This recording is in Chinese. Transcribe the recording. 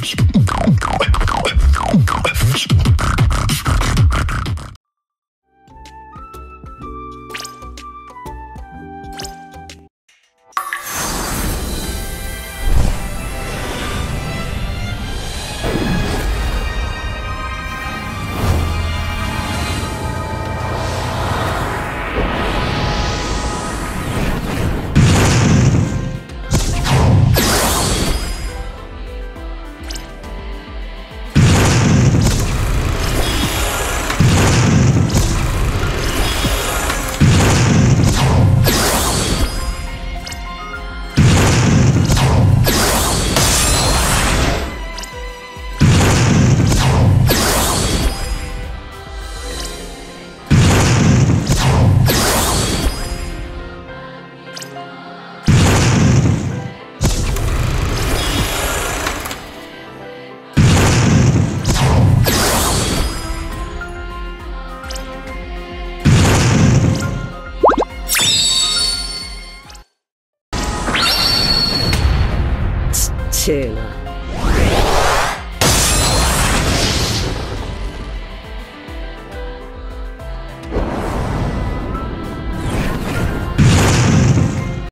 Mm-hmm. 切了。